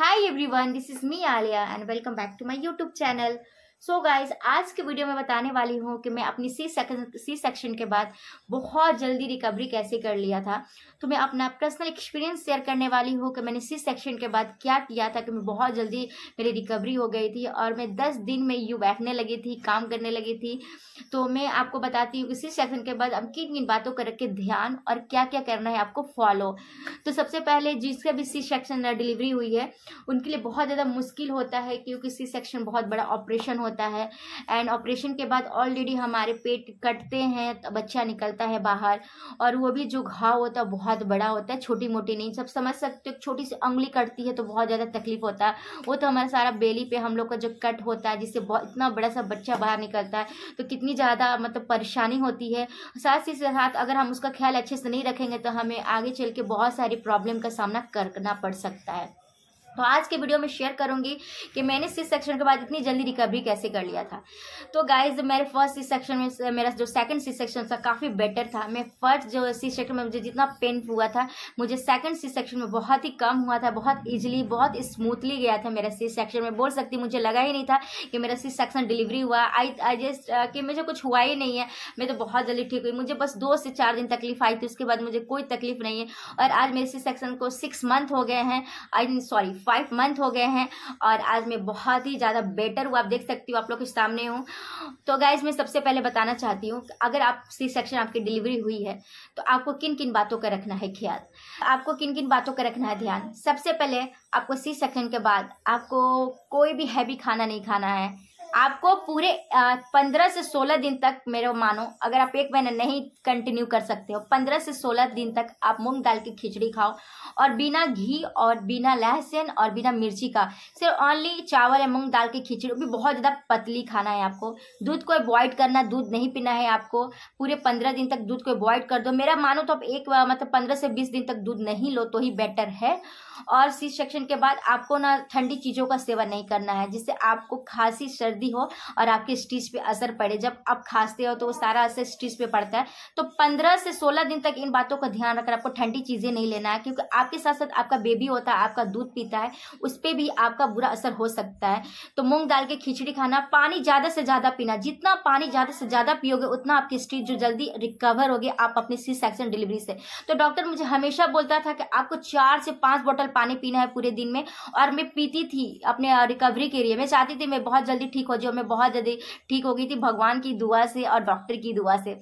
Hi everyone, this is me Alia and welcome back to my YouTube channel. So so guys आज के video में बताने वाली हूँ कि मैं अपनी सी सेक्शन सी सेक्शन के बाद बहुत जल्दी रिकवरी कैसे कर लिया था। तो मैं अपना पर्सनल एक्सपीरियंस शेयर करने वाली हूँ कि मैंने सी सेक्शन के बाद क्या किया था कि मैं बहुत जल्दी मेरी रिकवरी हो गई थी और मैं दस दिन में यूँ बैठने लगी थी, काम करने लगी थी। तो मैं आपको बताती हूँ कि सी सेक्शन के बाद अब किन किन बातों को रख ध्यान और क्या क्या करना है आपको फॉलो तो सबसे पहले जिसका भी सी सेक्शन डिलीवरी हुई है, उनके लिए बहुत ज़्यादा मुश्किल होता है क्योंकि सी सेक्शन बहुत बड़ा ऑपरेशन है। एंड ऑपरेशन के बाद ऑलरेडी हमारे पेट कटते हैं तो बच्चा निकलता है बाहर। और वो भी जो घाव होता है, बहुत बड़ा होता है छोटी मोटी नहीं। सब समझ सकते हो छोटी सी उंगली कटती है तो बहुत ज़्यादा तकलीफ़ होता है। वो तो हमारा सारा बेली पे हम लोग का जो कट होता है, जिससे बहुत, इतना बड़ा सा बच्चा बाहर निकलता है तो कितनी ज़्यादा मतलब परेशानी होती है। साथ ही साथ अगर हम उसका ख्याल अच्छे से नहीं रखेंगे तो हमें आगे चल के बहुत सारी प्रॉब्लम का सामना करना पड़ सकता है। तो आज के वीडियो में शेयर करूँगी कि मैंने सी सेक्शन के बाद इतनी जल्दी रिकवरी कैसे कर लिया था। तो गाइज़ मेरे फ़र्स्ट सी सेक्शन में मेरा जो सेकंड सी सेक्शन था, काफ़ी बेटर था। मैं फ़र्स्ट जो सी सेक्शन में मुझे जितना पेन हुआ था, मुझे सेकंड सी सेक्शन में बहुत ही कम हुआ था, बहुत ईजिली बहुत स्मूथली गया था मेरा सी सेक्शन में। बोल सकती मुझे लगा ही नहीं था कि मेरा सी सेक्शन डिलीवरी हुआ। आई आई जस्ट कि मुझे कुछ हुआ ही नहीं है। मैं तो बहुत जल्दी ठीक हुई। मुझे बस दो से चार दिन तकलीफ़ आई थी, उसके बाद मुझे कोई तकलीफ़ नहीं है। और आज मेरे सी सेक्शन को सिक्स मंथ हो गए हैं। आई सॉरी फाइव मंथ हो गए हैं और आज मैं बहुत ही ज़्यादा बेटर हूँ। आप देख सकती हो, आप लोग के सामने हूँ। तो गाइज़ मैं सबसे पहले बताना चाहती हूँ, अगर आप सी सेक्शन आपकी डिलीवरी हुई है तो आपको किन किन बातों का रखना है ख्याल? आपको किन किन बातों का रखना है ध्यान? सबसे पहले आपको सी सेक्शन के बाद आपको कोई भी हैवी खाना नहीं खाना है। आपको पूरे पंद्रह से सोलह दिन तक मेरे मानो, अगर आप एक महीना नहीं कंटिन्यू कर सकते हो, पंद्रह से सोलह दिन तक आप मूंग दाल की खिचड़ी खाओ और बिना घी और बिना लहसुन और बिना मिर्ची का, सिर्फ़ ओनली चावल या मूंग दाल की खिचड़ी भी बहुत ज़्यादा पतली खाना है आपको। दूध को अवॉइड करना, दूध नहीं पीना है आपको। पूरे पंद्रह दिन तक दूध को अवॉइड कर दो। मेरा मानो तो आप एक मतलब पंद्रह से बीस दिन तक दूध नहीं लो तो ही बेटर है। और सी सेक्शन के बाद आपको ना ठंडी चीज़ों का सेवन नहीं करना है, जिससे आपको खांसी, सर्दी हो और आपके स्टिच पे असर पड़े। जब आप खांसते हो तो वो सारा असर स्टिच पे पड़ता है। तो पंद्रह से सोलह दिन तक इन बातों का ध्यान रखकर आपको ठंडी चीज़ें नहीं लेना है, क्योंकि आपके साथ साथ आपका बेबी होता है, आपका दूध पीता है, उस पर भी आपका बुरा असर हो सकता है। तो मूंग दाल के खिचड़ी खाना पानी ज़्यादा से ज़्यादा पीना, जितना पानी ज़्यादा से ज़्यादा पियोगे, उतना आपकी स्टिच जो जल्दी रिकवर होगी, आप अपनी सी सेक्शन डिलीवरी से। तो डॉक्टर मुझे हमेशा बोलता था कि आपको चार से पाँच बोतल पानी पीना है पूरे दिन में, और मैं पीती थी अपने रिकवरी के लिए। मैं चाहती थी मैं बहुत जल्दी ठीक हो जाऊँ मैं बहुत जल्दी ठीक हो गई थी भगवान की दुआ से और डॉक्टर की दुआ से।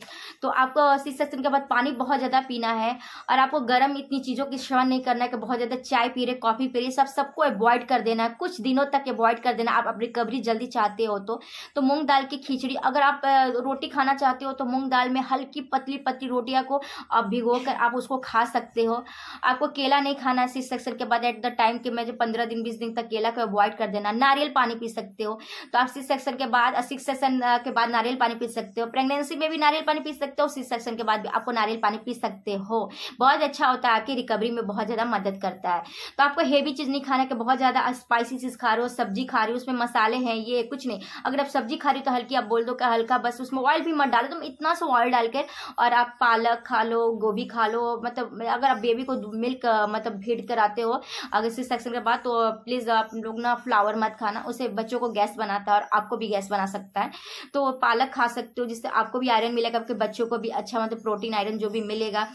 तो आपको सी सेक्शन के बाद पानी बहुत ज़्यादा पीना है और आपको गर्म इतनी चीज़ों की श्रवण नहीं करना है कि बहुत ज़्यादा चाय पी रहे, कॉफ़ी पी रहे, सब सबको अवॉइड कर देना है। कुछ दिनों तक अवॉइड कर देना, आप अब रिकवरी जल्दी चाहते हो तो। तो मूंग दाल की खिचड़ी, अगर आप रोटी खाना चाहते हो तो मूँग दाल में हल्की पतली पतली रोटियाँ को आप भिगो कर आप उसको खा सकते हो। आपको केला नहीं खाना है सेक्शन के बाद एट द टाइम के मैं जो पंद्रह दिन, बीस दिन तक केला को अवॉइड कर देना, नारियल पानी पी सकते हो। तो आप सी सेक्शन के बाद सिक्स सेक्शन के बाद नारियल पानी पी सकते हो। प्रेगनेंसी में भी नारियल पानी पी सकते हो, सिक्स सेक्शन के बाद भी आपको नारियल पानी पी सकते हो। बहुत अच्छा होता है आपकी रिकवरी में बहुत ज़्यादा मदद करता है। तो आपको हेवी चीज़ नहीं खाना कि बहुत ज़्यादा स्पाइसी चीज़ खा रहे हो, सब्ज़ी खा रही हो, उसमें मसाले हैं, ये कुछ नहीं। अगर आप सब्ज़ी खा रही हो तो हल्की आप बोल दो कि हल्का बस उसमें ऑयल भी मत डालो, तुम इतना सा ऑयल डाल कर और आप पालक खा लो, गोभी खा लो मतलब अगर आप बेबी को मिल्क मतलब फ़ीड कराते हो, अगर सिक्स सेक्शन के बाद तो प्लीज़ आप लोग ना फ्लावर मत खाना, उसे बच्चों को गैस बनाता है और आपको भी गैस बना सकता है। तो पालक खा सकते हो, जिससे आपको भी आयरन मिलेगा, आपके बच्चों को भी अच्छा मतलब प्रोटीन आयरन जो भी मिलेगा।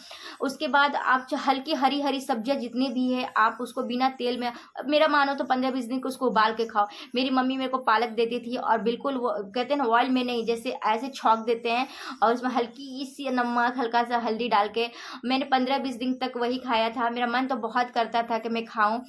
उसके बाद आप हल्की हरी हरी सब्ज़ियाँ जितनी भी है, आप उसको बिना तेल में, मेरा मानो तो पंद्रह बीस दिन को उसको उबाल के खाओ। मेरी मम्मी मेरे को पालक देती थी और बिल्कुल वो, कहते हैं ना ऑयल में नहीं, जैसे ऐसे छौक देते हैं और उसमें हल्की सी नमक, हल्का सा हल्दी डाल के, मैंने पंद्रह बीस दिन तक वही खाया था। मेरा मन तो बहुत करता था कि मैं खाऊं।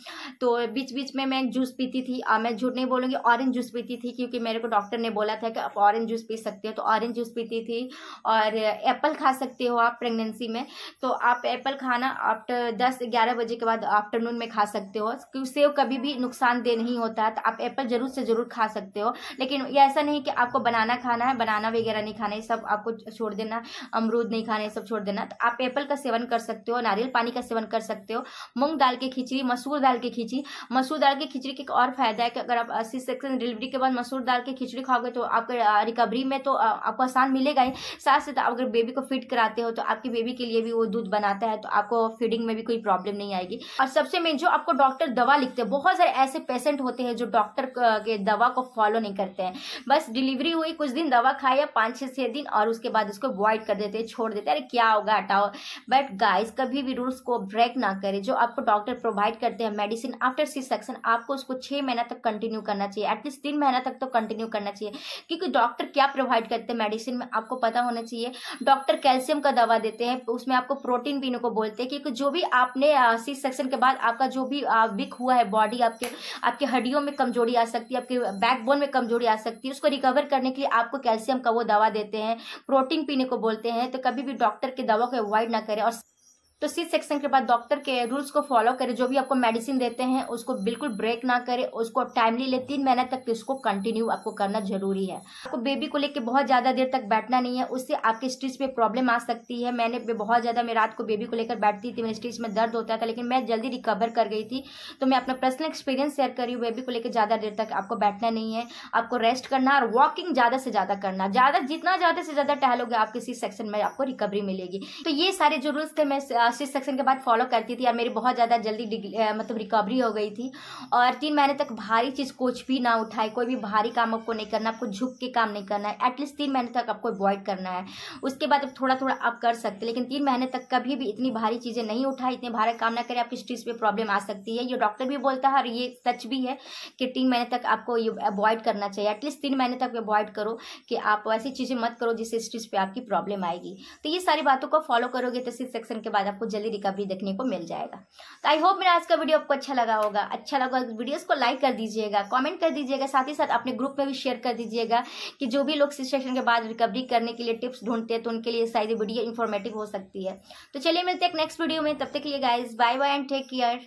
तो बीच बीच में मैं जूस पीती थी, और मैं झूठ नहीं बोलूँगी ऑरेंज जूस पीती थी, क्योंकि मेरे को डॉक्टर ने बोला था कि आप ऑरेंज जूस पी सकते हो तो ऑरेंज जूस पीती थी और एप्पल खा सकते हो आप प्रेगनेंसी में। तो आप एप्पल खाना आफ्टर दस ग्यारह बजे के बाद आफ्टरनून में खा सकते हो। क्योंकि कभी भी नुकसानदेह नहीं होता तो आप एप्पल ज़रूर से ज़रूर खा सकते हो। लेकिन ये ऐसा नहीं कि आपको बनाना खाना है, बनाना वगैरह नहीं खाना है सब आपको छोड़ देना, अमरूद नहीं खाना है सब छोड़ देना। तो आप एप्पल का सेवन कर सकते हो, नारियल पानी का सेवन कर सकते हो, मूंग दाल की खिचड़ी, मसूर दाल की खिचड़ी। मसूर दाल की खिचड़ी का और फ़ायदा है कि अगर आप सी सेक्शन डिलीवरी के बाद मसूर दाल की खिचड़ी खाओगे तो आपके रिकवरी में तो आपको आसान मिलेगा ही। साथ साथ अगर बेबी को फिट कराते हो तो आपकी बेबी के लिए भी वो दूध बनाता है तो आपको फीडिंग में भी कोई प्रॉब्लम नहीं आएगी। और सबसे मेन जो आपको डॉक्टर दवा लिखते हैं, बहुत सारे ऐसे पेशेंट होते हैं जो डॉक्टर के दवा को फॉलो नहीं करते हैं। बस डिलीवरी हुई, कुछ दिन दवा खाया पाँच छः छः दिन और उसके बाद उसको अवॉइड कर देते हैं, छोड़ देते हैं। अरे, क्या होगा, हटाओ। बट गाइस कभी भी रूल्स को ब्रेक ना करें। जो आपको डॉक्टर प्रोवाइड करते हैं मेडिसिन आफ्टर सी सेक्शन आपको उसको छः महीना तक कंटिन्यू करना चाहिए। एटलीस्ट तीन महीना तक तो कंटिन्यू करना चाहिए। क्योंकि डॉक्टर क्या प्रोवाइड करते हैं मेडिसिन में, आपको पता होना चाहिए। डॉक्टर कैल्शियम का दवा देते हैं, उसमें आपको प्रोटीन पीने को बोलते हैं। क्योंकि जो भी आपने सी सेक्शन के बाद आपका जो भी वीक हुआ है बॉडी आपके आपके हड्डियों में कमज़ोरी आ सकती है, आपके बैकबोन में कमज़ोरी आ सकती है, उसको रिकवर करने के लिए आपको कैल्शियम का वो दवा देते हैं। प्रोटीन पीने को बोलते हैं तो कभी भी डॉक्टर के दवा को अवॉइड ना करें और तो सी सेक्शन के बाद डॉक्टर के रूल्स को फॉलो करें, जो भी आपको मेडिसिन देते हैं, उसको बिल्कुल ब्रेक ना करें, उसको टाइमली ले, तीन महीने तक इसको कंटिन्यू आपको करना ज़रूरी है। आपको बेबी को लेकर बहुत ज़्यादा देर तक बैठना नहीं है, उससे आपके स्टिच पे प्रॉब्लम आ सकती है। मैंने बहुत ज़्यादा, मैं रात को बेबी को लेकर बैठती थी, मेरे स्टिच में दर्द होता था, लेकिन मैं जल्दी रिकवर कर गई थी तो मैं अपना पर्सनल एक्सपीरियंस शेयर करी हूँ बेबी को लेकर ज़्यादा देर तक आपको बैठना नहीं है। आपको रेस्ट करना और वॉकिंग ज़्यादा से ज़्यादा करना, ज़्यादा, जितना ज़्यादा से ज़्यादा टहलोगे, आपके सी सेक्शन में आपको रिकवरी मिलेगी। तो ये सारे जो रूल्स थे, मैं सी सेक्शन के बाद फॉलो करती थी और मेरी बहुत ज़्यादा जल्दी मतलब रिकवरी हो गई थी। और तीन महीने तक भारी चीज़ कुछ भी ना उठाए, कोई भी भारी काम आपको नहीं करना, आपको झुक के काम नहीं करना है। एटलीस्ट तीन महीने तक आपको अवॉइड करना है। उसके बाद अब थोड़ा थोड़ा आप कर सकते लेकिन तीन महीने तक कभी भी इतनी भारी चीज़ें नहीं उठाई, इतने भारी काम ना करें, आपकी स्ट्रीस पर प्रॉब्लम आ सकती है। ये डॉक्टर भी बोलता है और ये सच भी है कि तीन महीने तक आपको ये अवॉइड करना चाहिए। एटलीस्ट तीन महीने तक अवॉइड करो कि आप ऐसी चीज़ें मत करो जिससे स्ट्रीस पर आपकी प्रॉब्लम आएगी। तो ये सारी बातों को फॉलो करोगे तो सिक्स सेक्शन के बाद आपको जल्दी रिकवरी देखने को मिल जाएगा। तो आई होप मेरा आज का वीडियो आपको अच्छा लगा होगा। अच्छा लगा वीडियोस को लाइक कर दीजिएगा कमेंट कर दीजिएगा, साथ ही साथ अपने ग्रुप में भी शेयर कर दीजिएगा कि जो भी लोग सिचुएशन के बाद रिकवरी करने के लिए टिप्स ढूंढते हैं तो उनके लिए शायद वीडियो इन्फॉर्मेटिव हो सकती है। तो चलिए मिलते हैं नेक्स्ट वीडियो में, तब तक के लिए guys bye bye and take care